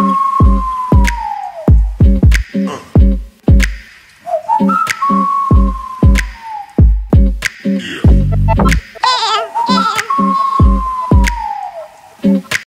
Mm-hmm.